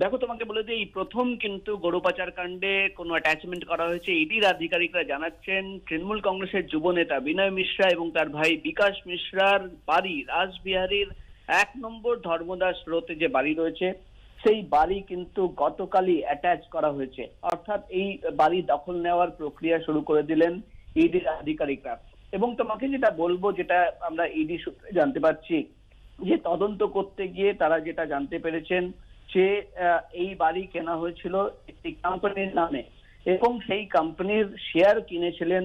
দেখো, তোমাকে বলে এই প্রথম কিন্তু গরু পাচার কাণ্ডে কোনো অ্যাটাচমেন্ট করা হয়েছে। ইডির আধিকারিকরা জানাচ্ছেন, তৃণমূল কংগ্রেসের যুব নেতা বিনয় মিশ্রা এবং তার ভাই বিকাশ মিশ্রার বাড়ি রাসবিহারীর এক নম্বর ধর্মদাস রোতে যে বাড়ি রয়েছে, সেই বাড়ি কিন্তু গতকালই অ্যাটাচ করা হয়েছে। অর্থাৎ এই বাড়ি দখল নেওয়ার প্রক্রিয়া শুরু করে দিলেন ইডির আধিকারিকরা। এবং তোমাকে যেটা বলব, যেটা আমরা ইডি সূত্রে জানতে পারছি, যে তদন্ত করতে গিয়ে তারা যেটা জানতে পেরেছেন যে এই বাড়ি কেনা হয়েছিল একটি কোম্পানির নামে এবং সেই কোম্পানির শেয়ার কিনেছিলেন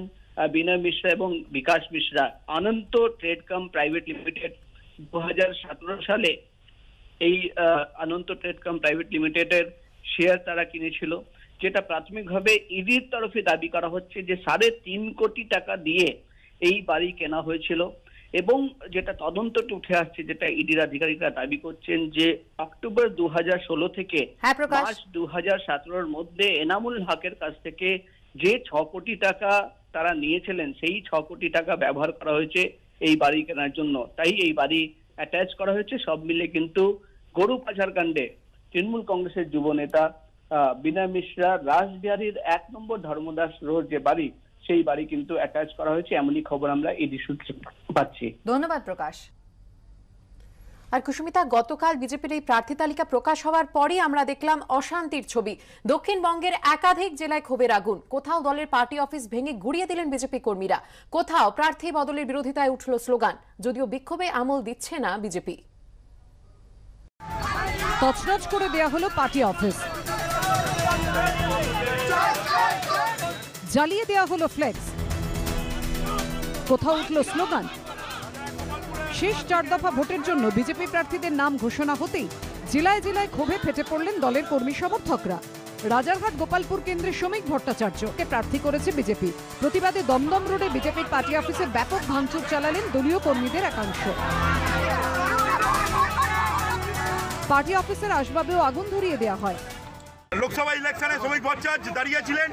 বিনয় মিশ্রা এবং Bikash Mishra. Ananta trade com private limited দু হাজার সতেরো সালে এই অনন্ত ট্রেড কাম প্রাইভেট লিমিটেডের শেয়ার তারা কিনেছিল, যেটা প্রাথমিকভাবে ইডির তরফে দাবি করা হচ্ছে যে সাড়ে তিন কোটি টাকা দিয়ে এই বাড়ি কেনা হয়েছিল। এবং যেটা তদন্ততে উঠে আসছে যেটা ইডির আধিকারিকরা দাবি করছেন যে অক্টোবর দু ষোলো থেকে হ্যাঁ মার্চ দু হাজার সতেরোর মধ্যে এনামুল হকের কাছ থেকে যে ছ কোটি টাকা তারা নিয়েছিলেন সেই ছ কোটি টাকা ব্যবহার করা হয়েছে এই বাড়ি কেনার জন্য। তাই এই বাড়ি অ্যাটাচ করা হয়েছে। সব মিলে কিন্তু গরু পাচার কাণ্ডে তৃণমূল কংগ্রেসের যুব নেতা আহ, বিনয় মিশ্রা রাসবিহারীর এক নম্বর ধর্মদাস রোড যে বাড়ি সেই বাড়ি কিন্তু অ্যাটাচ করা হয়েছে এমনই খবর আমরা ইডি সূত্রে পাচ্ছি। ধন্যবাদ প্রকাশ। আর কুসুমিতা গতকাল বিজেপির এই প্রার্থী তালিকা প্রকাশ হওয়ার পরই আমরা দেখলাম অশান্তির ছবি। দক্ষিণবঙ্গের একাধিক জেলায় ক্ষোভের আগুন। কোথাও দলের পার্টি অফিস ভেঙে গুড়িয়ে দিলেন বিজেপি কর্মীরা। কোথাও প্রার্থী বদলের বিরোধিতায় উঠল স্লোগান। যদিও বিক্ষোভে আমল দিচ্ছে না বিজেপি। তছনছ করে দেয়া হলো পার্টি অফিস। জ্বালিয়ে দেয়া হলো ফ্লেক্স কোথাও উঠল স্লোগান শেষ চার দফা ভোটের জন্য বিজেপি প্রার্থীদের নাম ঘোষণা হতেই জেলায় জেলায় ক্ষোভে ফেটে পড়লেন দলের কর্মী সমর্থকরা। রাজারহাট গোপালপুর কেন্দ্রের শ্রমিক ভট্টাচার্যকে প্রার্থী করেছে বিজেপি। প্রতিবাদে দমদম রোডে বিজেপির পার্টি অফিসে ব্যাপক ভাঙচুর চালালেন দলীয় কর্মীদের একাংশ। পার্টি অফিসের আসবাবেও আগুন ধরিয়ে দেওয়া হয়। লোকসভা ইলেকশনে শ্রমিক ভট্টাচার্য দাঁড়িয়েছিলেন।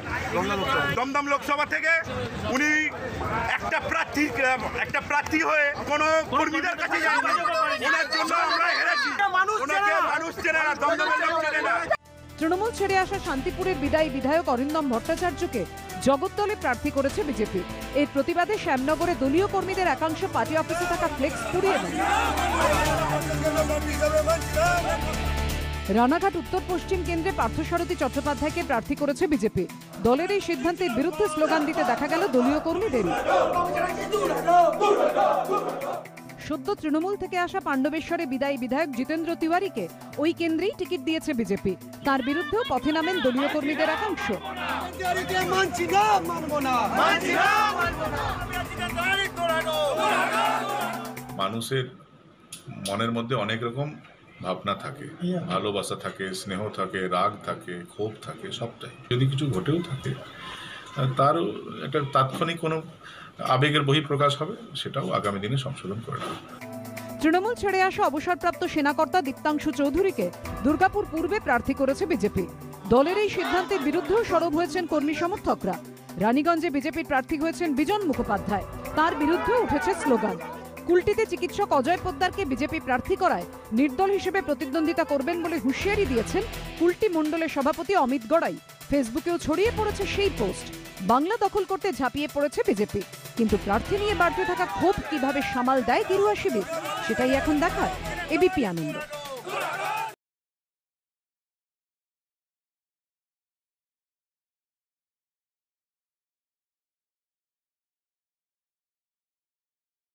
দমদম লোকসভা থেকে। উনি একটা প্রার্থী একটা প্রার্থী হয়ে কোনো কর্মীদের কাছে তৃণমূল ছেড়ে আসা শান্তিপুরের বিদায়ী বিধায়ক অরিন্দম ভট্টাচার্যকে জগদ্দলে প্রার্থী করেছে বিজেপি। এর প্রতিবাদে শ্যামনগরে দলীয় কর্মীদের একাংশ পার্টি অফিসে থাকা ফ্লেক্স পুড়িয়ে রানাঘাট উত্তর পশ্চিম কেন্দ্রে পার্থসারথী চট্টোপাধ্যায়কে প্রার্থী করেছে বিজেপি। দলের এই সিদ্ধান্তের বিরুদ্ধে স্লোগান দিতে দেখা গেল দলীয় কর্মীদেরই। সদ্য তৃণমূল থেকে আসা পাণ্ডবেশ্বরে বিদায়ী বিধায়ক জিতেন্দ্র তিওয়ারিকে ওই কেন্দ্রেই টিকিট দিয়েছে বিজেপি। তার বিরুদ্ধেও পথে নামেন দলীয় কর্মীদের একাংশ। মানুষের মনের মধ্যে অনেক রকম ভাবনা থাকে ভালোবাসা থাকে স্নেহ থাকে রাগ থাকে ক্ষোভ থাকে সবটাই। যদি কিছু ঘটেও থাকে তার একটা তাৎক্ষণিক কোনো আবেগের বহিঃপ্রকাশ হবে সেটাও আগামী দিনে সংশোধন করে নেবে। তৃণমূল ছেড়ে আসা অবসরপ্রাপ্ত সেনাকর্তা দীপ্তাংশু চৌধুরীকে দুর্গাপুর পূর্বে প্রার্থী করেছে বিজেপি। দলের এই সিদ্ধান্তের বিরুদ্ধেও সরব হয়েছেন কর্মী সমর্থকরা। রানীগঞ্জে বিজেপির প্রার্থী হয়েছেন বিজন মুখোপাধ্যায়। তার বিরুদ্ধেও উঠেছে স্লোগান। কুলটিতে চিকিৎসক অজয় পোদ্দারকে বিজেপি প্রার্থী করায় নির্দল হিসেবে প্রতিদ্বন্দ্বিতা করবেন বলে হুঁশিয়ারি দিয়েছেন কুলটি মণ্ডলের সভাপতি অমিত গড়াই। ফেসবুকেও ছড়িয়ে পড়েছে সেই পোস্ট। বাংলা দখল করতে ঝাঁপিয়ে পড়েছে বিজেপি। কিন্তু প্রার্থী নিয়ে বাড়তে থাকা ক্ষোভ কীভাবে সামাল দেয় গেরুয়া শিবির সেটাই এখন দেখার। এবিপি আনন্দ।